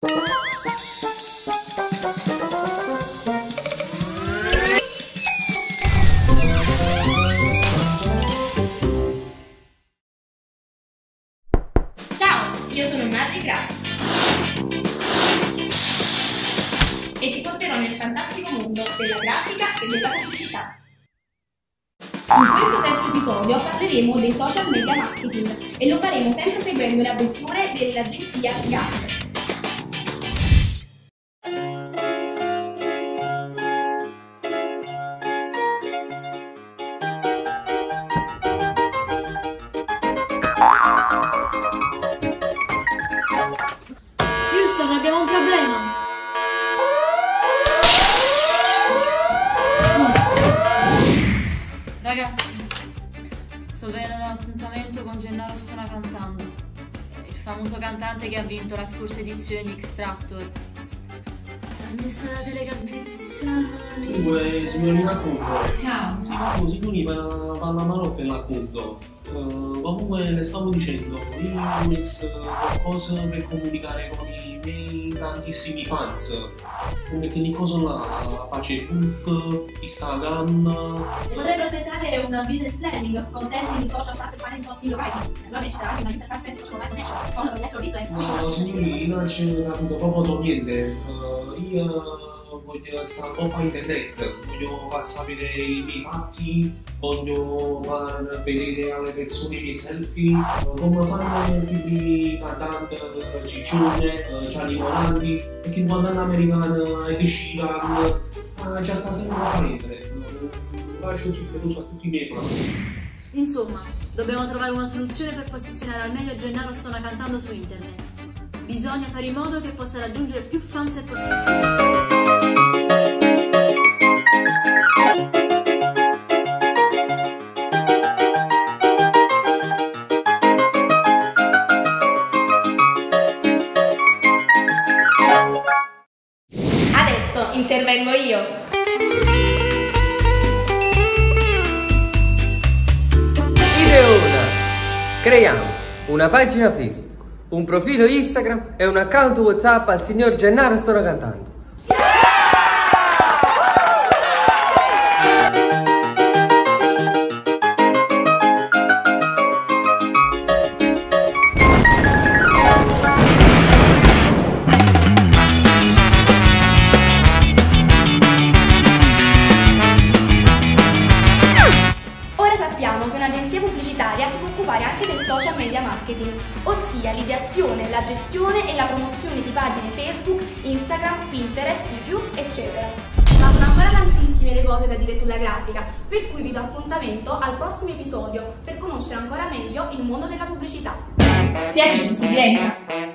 Ciao, io sono Magic Graph e ti porterò nel fantastico mondo della grafica e della pubblicità. In questo terzo episodio parleremo dei social media marketing e lo faremo sempre seguendo le avventure dell'agenzia Gap. Ragazzi, sto venendo da un appuntamento con Gennaro Stona cantando. Il famoso cantante che ha vinto la scorsa edizione di X Tractor. Trasmessa da Telecabilizzazione. Dunque, signorina Conto, sicuri per parla mano per l'appunto. Eh, comunque le stavo dicendo, io ho messo qualcosa per comunicare con i miei tantissimi fans. Come che cosa là, Facebook, Instagram, Potrebbero aspettare un business planning con testi di social start finding posting writing. Naturalmente ci sarà anche una user start con business. ma signorina c'è proprio niente. Eh, io voglio stare un po' a internet, voglio far sapere i miei fatti, voglio far vedere alle persone i miei selfie, eh, come fanno tutti cantanti, eh, Ciccione, eh, Gianni Morandi, e che quando americano e decidono, ah, già sta sempre a internet. Lascio su a tutti i miei fatti. Insomma, dobbiamo trovare una soluzione per posizionare al meglio Gennaro Stona cantando su internet. Bisogna fare in modo che possa raggiungere più fans possibile. Adesso intervengo io. Ideona! Creiamo una pagina Facebook, un profilo Instagram e un account WhatsApp al signor Gennaro Stona Cantando. Ora sappiamo che un'agenzia pubblicitaria si può occupare anche del social media marketing, ossia l'ideazione, la gestione e la promozione di pagine Facebook, Instagram, Pinterest, YouTube, eccetera. Ma sono ancora tantissime le cose da dire sulla grafica, per cui vi do appuntamento al prossimo episodio per conoscere ancora meglio il mondo della pubblicità. Creativi si diventa!